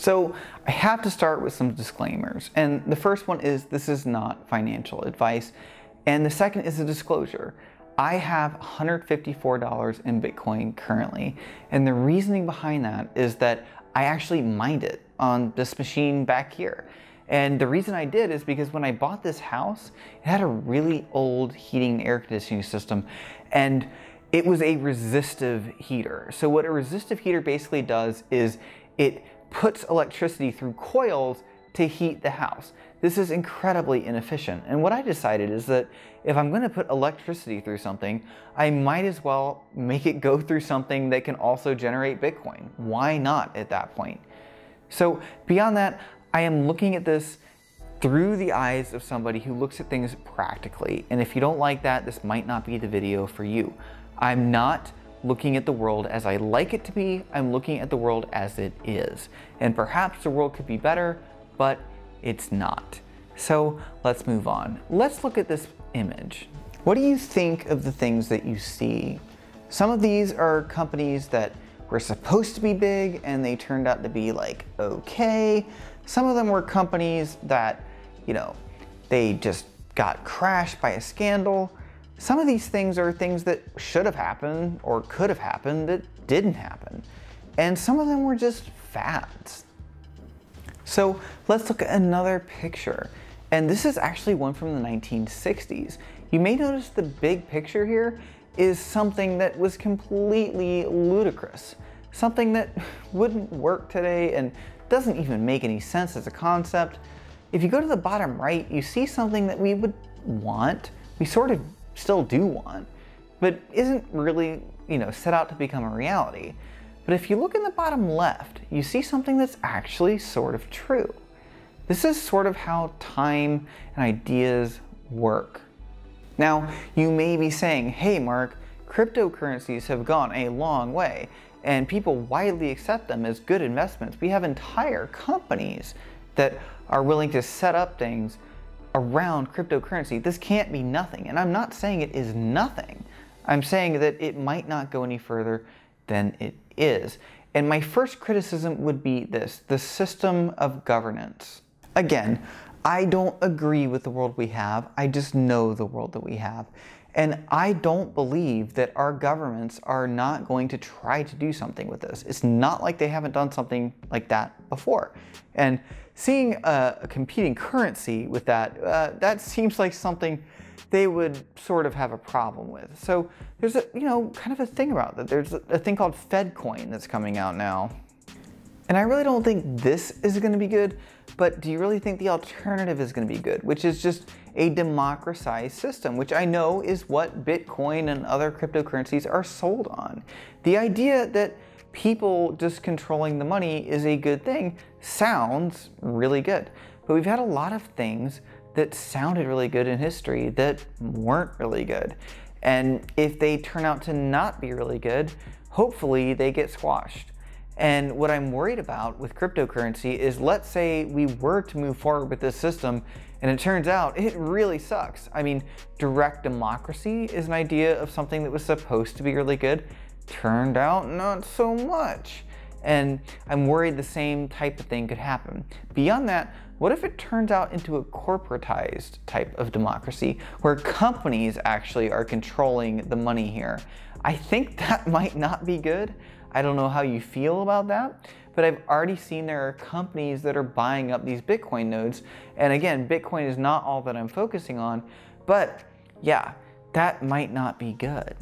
So I have to start with some disclaimers. And the first one is this is not financial advice. And the second is a disclosure. I have $154 in Bitcoin currently. And the reasoning behind that is that I actually mined it on this machine back here. And the reason I did is because when I bought this house, it had a really old heating air conditioning system and it was a resistive heater. So what a resistive heater basically does is it puts electricity through coils to heat the house. This is incredibly inefficient. And what I decided is that if I'm going to put electricity through something, I might as well make it go through something that can also generate Bitcoin. Why not at that point? So beyond that, I am looking at this through the eyes of somebody who looks at things practically. And if you don't like that, this might not be the video for you. I'm not looking at the world as I like it to be, I'm looking at the world as it is. And perhaps the world could be better, but it's not. So let's move on. Let's look at this image. What do you think of the things that you see? Some of these are companies that were supposed to be big and they turned out to be like okay. Some of them were companies that, you know, they just got crashed by a scandal. Some of these things are things that should have happened or could have happened that didn't happen. And some of them were just fads. So let's look at another picture. And this is actually one from the 1960s. You may notice the big picture here is something that was completely ludicrous. Something that wouldn't work today and doesn't even make any sense as a concept. If you go to the bottom right, you see something that we would want. We sort of still do want, but isn't really, you know, set out to become a reality. But if you look in the bottom left, you see something that's actually sort of true. This is sort of how time and ideas work. Now, you may be saying, hey Mark, cryptocurrencies have gone a long way and people widely accept them as good investments. We have entire companies that are willing to set up things around cryptocurrency. This can't be nothing. And I'm not saying it is nothing. I'm saying that it might not go any further than it is. And my first criticism would be this the system of governance. Again, I don't agree with the world we have, I just know the world that we have. And I don't believe that our governments are not going to try to do something with this. It's not like they haven't done something like that before. And seeing a, competing currency with that, uh, that seems like something they would sort of have a problem with. So there's a, you know, kind of a thing about that. There's a, a thing called FedCoin that's coming out now. And I really don't think this is going to be good, but do you really think the alternative is going to be good, which is just a democratized system, which I know is what Bitcoin and other cryptocurrencies are sold on. The idea that people just controlling the money is a good thing sounds really good. But we've had a lot of things that sounded really good in history that weren't really good. And if they turn out to not be really good, hopefully they get squashed. And what I'm worried about with cryptocurrency is let's say we were to move forward with this system and it turns out it really sucks. I mean, direct democracy is an idea of something that was supposed to be really good. Turned out not so much. And I'm worried the same type of thing could happen. Beyond that, what if it turns out into a corporatized type of democracy where companies actually are controlling the money here? I think that might not be good. I don't know how you feel about that, but I've already seen there are companies that are buying up these Bitcoin nodes. And again, Bitcoin is not all that I'm focusing on, but yeah, that might not be good.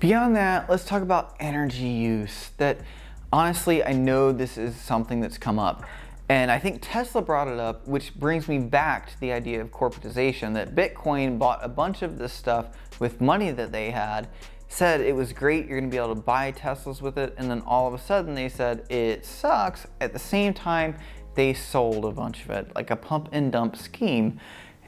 Beyond that, let's talk about energy use. That honestly, I know this is something that's come up. And I think Tesla brought it up, which brings me back to the idea of corporatization that Bitcoin bought a bunch of this stuff with money that they had said it was great, you're gonna be able to buy Teslas with it, and then all of a sudden they said it sucks. At the same time, they sold a bunch of it, like a pump and dump scheme.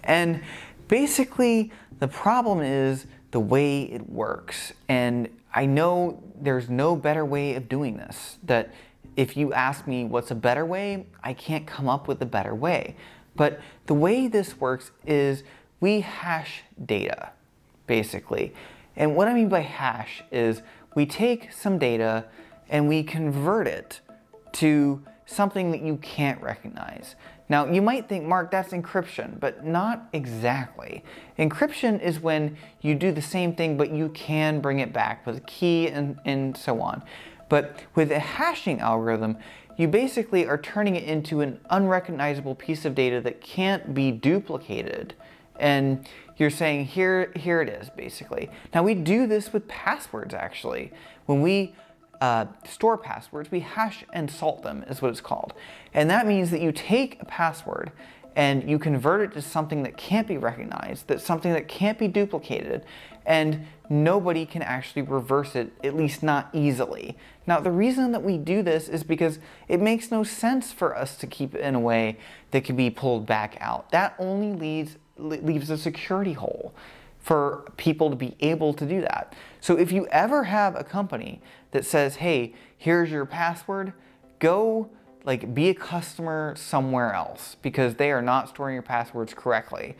And basically, the problem is the way it works. And I know there's no better way of doing this. That if you ask me what's a better way, I can't come up with a better way. But the way this works is we hash data, basically. And what I mean by hash is we take some data and we convert it to something that you can't recognize. Now, you might think, Mark, that's encryption, but not exactly. Encryption is when you do the same thing, but you can bring it back with a key and, and so on. But with a hashing algorithm, you basically are turning it into an unrecognizable piece of data that can't be duplicated. And you're saying, here, here it is, basically. Now, we do this with passwords, actually. When we uh, store passwords, we hash and salt them, is what it's called. And that means that you take a password and you convert it to something that can't be recognized, that's something that can't be duplicated, and nobody can actually reverse it, at least not easily. Now, the reason that we do this is because it makes no sense for us to keep it in a way that can be pulled back out. That only leaves, leaves a security hole for people to be able to do that. So if you ever have a company that says, hey, here's your password, go like be a customer somewhere else because they are not storing your passwords correctly.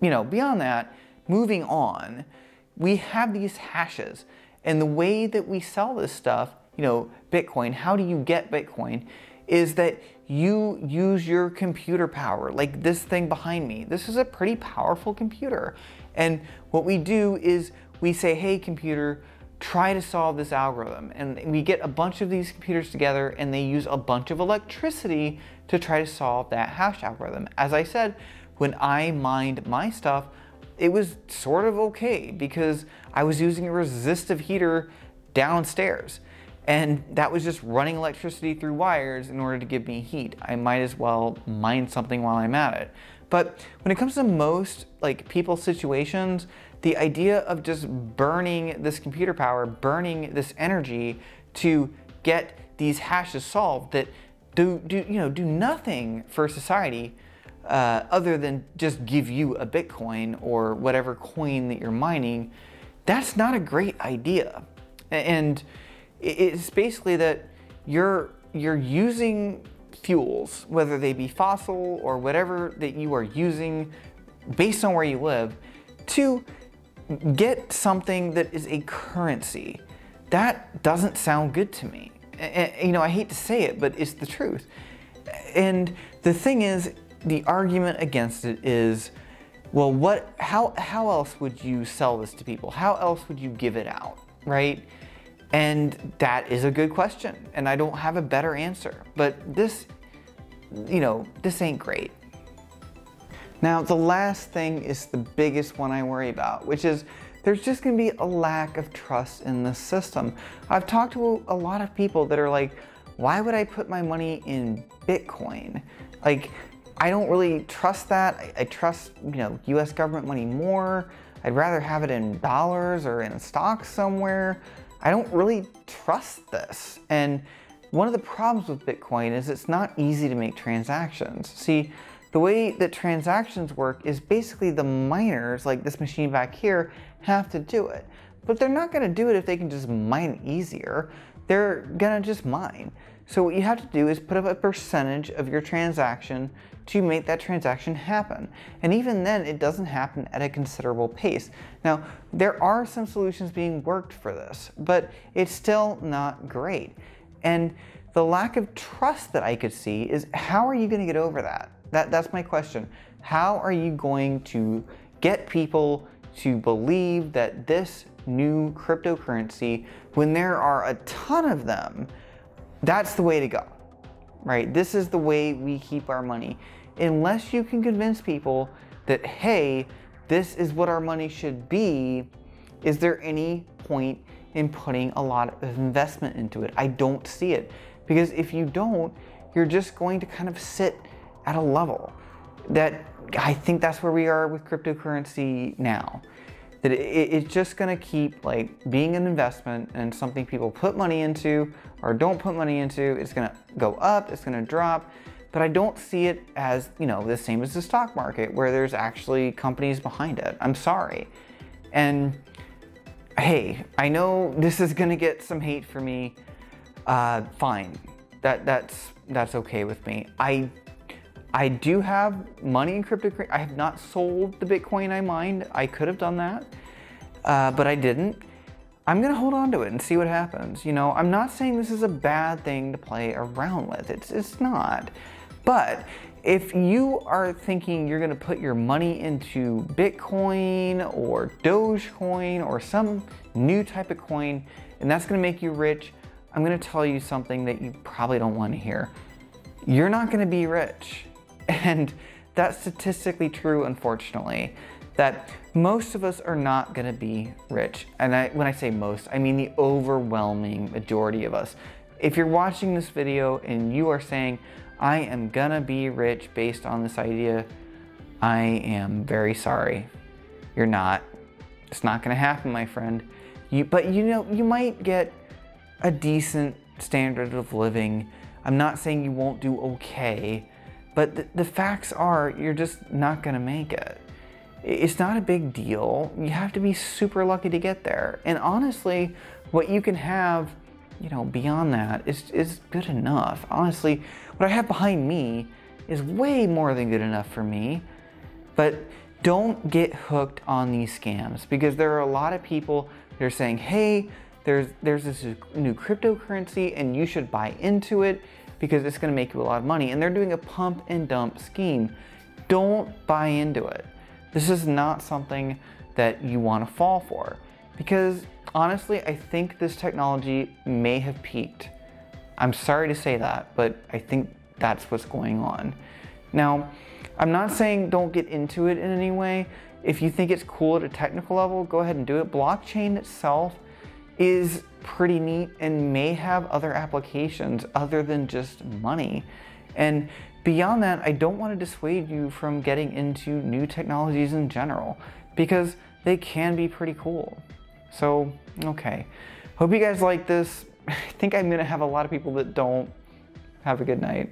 You know, beyond that, moving on, we have these hashes and the way that we sell this stuff, you know, Bitcoin, how do you get Bitcoin is that you use your computer power, like this thing behind me. This is a pretty powerful computer. And what we do is we say, hey computer, try to solve this algorithm. And we get a bunch of these computers together and they use a bunch of electricity to try to solve that hash algorithm. As I said, when I mined my stuff, it was sort of okay because I was using a resistive heater downstairs. And that was just running electricity through wires in order to give me heat. I might as well mine something while I'm at it. But when it comes to most like people situations, the idea of just burning this computer power, burning this energy to get these hashes solved that do, do you know do nothing for society uh, other than just give you a Bitcoin or whatever coin that you're mining, that's not a great idea. And it's basically that you're you're using fuels, whether they be fossil or whatever that you are using based on where you live, to get something that is a currency. That doesn't sound good to me. And, you know, I hate to say it, but it's the truth. And the thing is, the argument against it is, well, what, how, how else would you sell this to people? How else would you give it out, right? And that is a good question, and I don't have a better answer. But this, you know, this ain't great. Now, the last thing is the biggest one I worry about, which is there's just gonna be a lack of trust in the system. I've talked to a lot of people that are like, why would I put my money in Bitcoin? Like, I don't really trust that. I, I trust, you know, US government money more. I'd rather have it in dollars or in stocks somewhere. I don't really trust this. And one of the problems with Bitcoin is it's not easy to make transactions. See, the way that transactions work is basically the miners, like this machine back here, have to do it. But they're not gonna do it if they can just mine easier. They're gonna just mine. So what you have to do is put up a percentage of your transaction to make that transaction happen. And even then, it doesn't happen at a considerable pace. Now, there are some solutions being worked for this, but it's still not great. And the lack of trust that I could see is how are you gonna get over that? That, that's my question. How are you going to get people to believe that this new cryptocurrency, when there are a ton of them, that's the way to go, right? This is the way we keep our money. Unless you can convince people that, hey, this is what our money should be, is there any point in putting a lot of investment into it? I don't see it. Because if you don't, you're just going to kind of sit at a level that I think that's where we are with cryptocurrency now that it, it's just going to keep like being an investment and something people put money into or don't put money into. It's to go up, it's to drop, but I don't see it as, you know, the same as the stock market where there's actually companies behind it. I'm sorry. And hey, I know this is to get some hate for me. Uh, fine. That that's that's okay with me. I I do have money in cryptocurrency. I have not sold the Bitcoin I mined. I could have done that, uh, but I didn't. I'm gonna hold on to it and see what happens. You know, I'm not saying this is a bad thing to play around with. It's it's not. But if you are thinking you're gonna put your money into Bitcoin or Dogecoin or some new type of coin and that's gonna make you rich, I'm gonna tell you something that you probably don't wanna hear. You're not gonna be rich. And that's statistically true, unfortunately that most of us are not to be rich. And I, when I say most, I mean the overwhelming majority of us. If you're watching this video and you are saying, I am to be rich based on this idea, I am very sorry. You're not. It's not to happen, my friend. You, but you know, you might get a decent standard of living. I'm not saying you won't do okay, but the, the facts are you're just not to make it. It's not a big deal. You have to be super lucky to get there. And honestly, what you can have, you know, beyond that is, is good enough. Honestly, what I have behind me is way more than good enough for me. But don't get hooked on these scams because there are a lot of people that are saying, hey, there's, there's this new cryptocurrency and you should buy into it because it's going to make you a lot of money. And they're doing a pump and dump scheme. Don't buy into it. This is not something that you want to fall for because honestly, I think this technology may have peaked. I'm sorry to say that, but I think that's what's going on. Now, I'm not saying don't get into it in any way. If you think it's cool at a technical level, go ahead and do it. Blockchain itself is pretty neat and may have other applications other than just money. And Beyond that, I don't want to dissuade you from getting into new technologies in general because they can be pretty cool. So, okay. Hope you guys like this. I think I'm going to have a lot of people that don't. Have a good night.